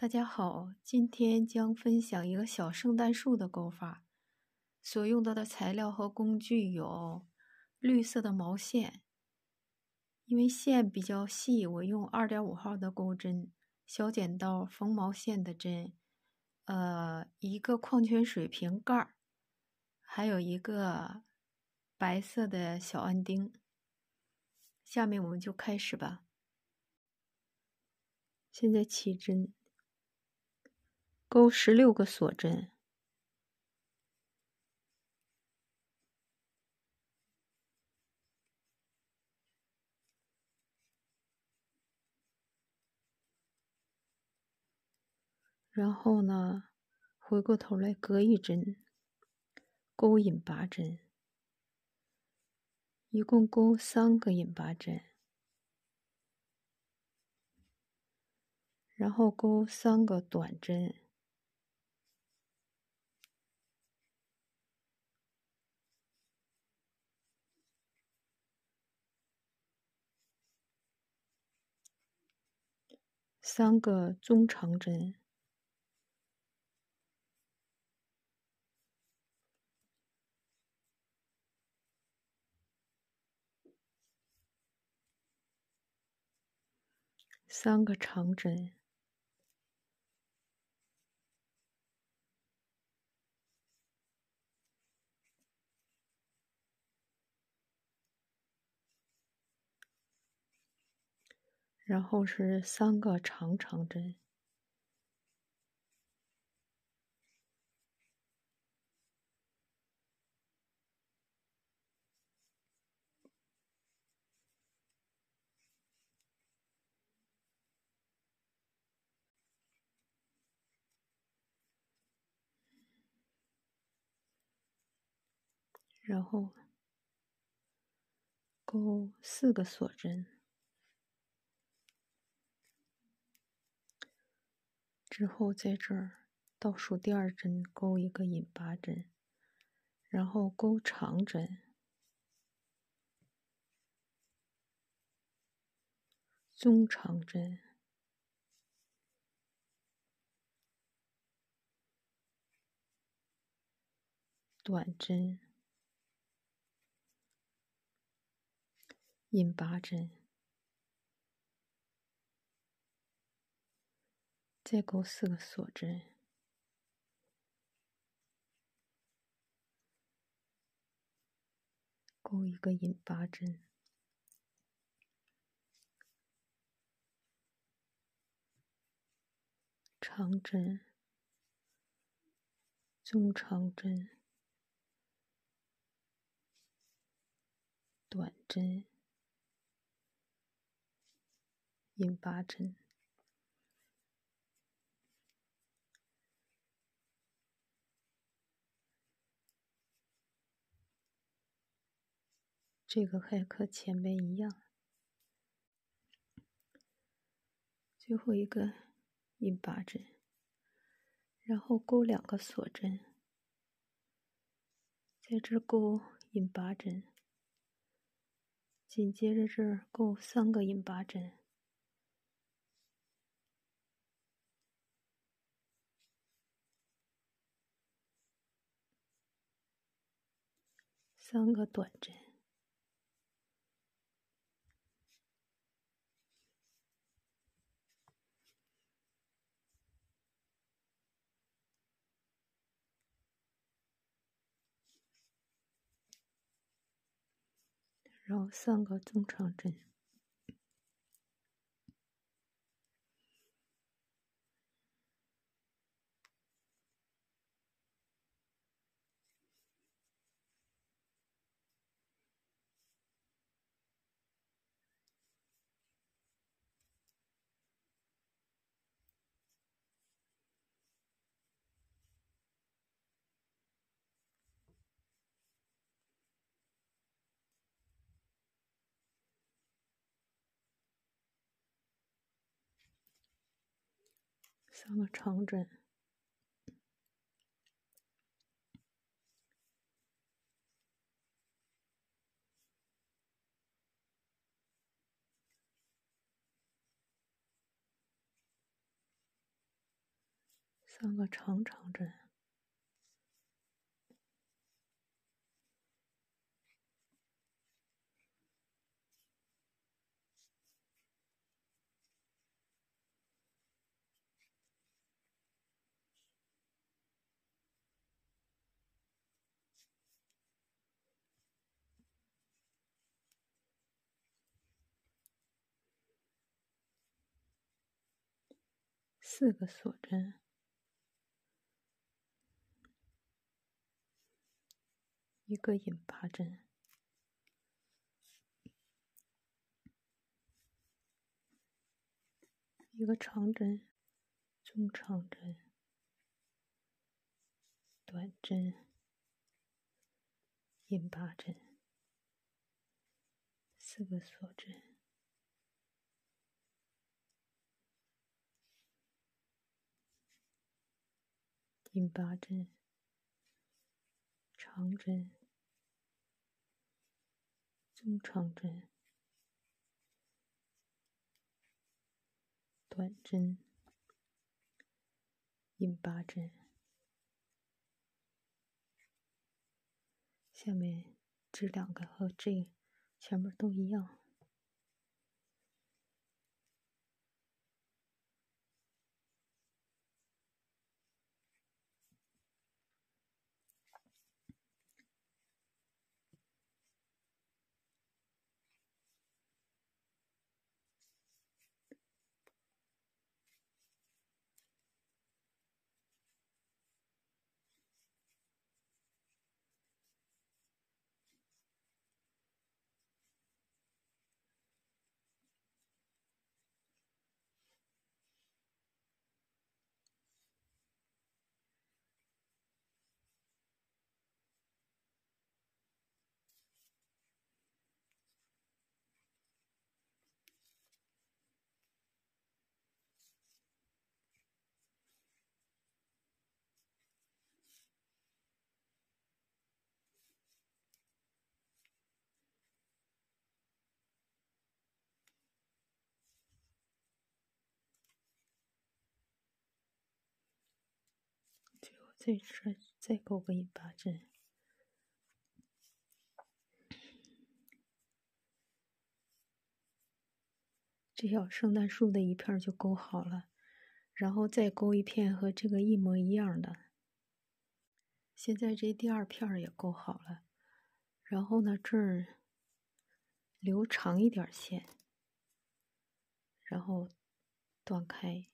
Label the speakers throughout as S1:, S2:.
S1: 大家好，今天将分享一个小圣诞树的钩法。所用到的材料和工具有绿色的毛线，因为线比较细，我用二点五号的钩针，小剪刀缝毛线的针，呃，一个矿泉水瓶盖儿，还有一个白色的小安钉。下面我们就开始吧。现在起针，钩十六个锁针，然后呢，回过头来隔一针，钩引拔针，一共钩三个引拔针。然后钩三个短针，三个中长针，三个长针。然后是三个长长针，然后钩四个锁针。之后，在这儿倒数第二针钩一个引拔针，然后钩长针、中长针、短针、引拔针。再钩四个锁针，钩一个引拔针，长针、中长针、短针、引拔针。这个还和前面一样，最后一个引拔针，然后钩两个锁针，在这钩引拔针，紧接着这儿钩三个引拔针，三个短针。然后三个中长针，三个长针。三个长长针。四个锁针，一个引拔针，一个长针、中长针、短针、引拔针，四个锁针。引拔针、长针、中长针、短针、引拔针。下面这两个和这前面都一样。再再再钩个引拔针，这小圣诞树的一片就勾好了，然后再勾一片和这个一模一样的。现在这第二片也勾好了，然后呢这儿留长一点线，然后断开。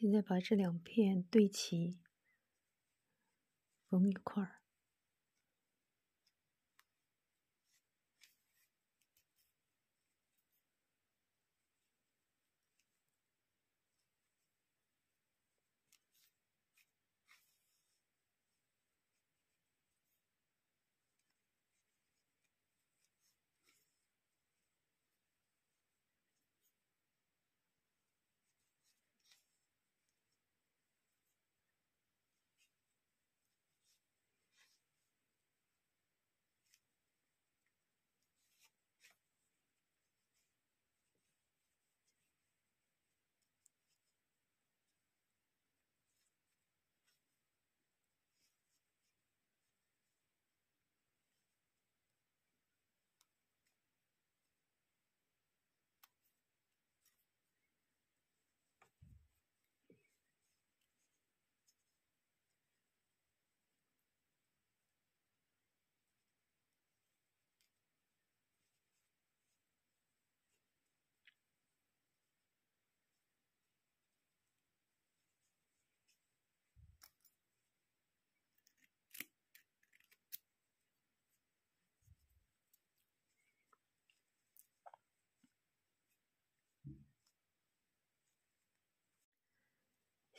S1: 现在把这两片对齐，缝一块儿。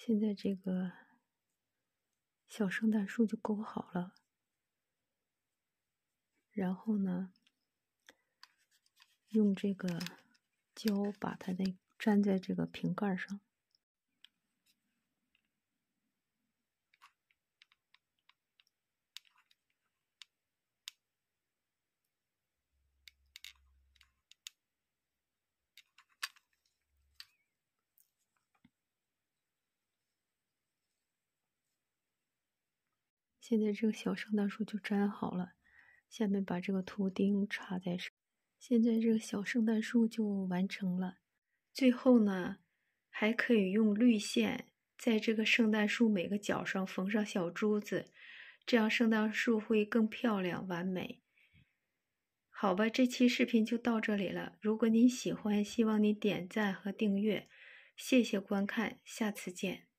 S1: 现在这个小圣诞树就勾好了，然后呢，用这个胶把它那粘在这个瓶盖上。现在这个小圣诞树就粘好了，下面把这个图钉插在上。现在这个小圣诞树就完成了。最后呢，还可以用绿线在这个圣诞树每个角上缝上小珠子，这样圣诞树会更漂亮完美。好吧，这期视频就到这里了。如果您喜欢，希望你点赞和订阅。谢谢观看，下次见。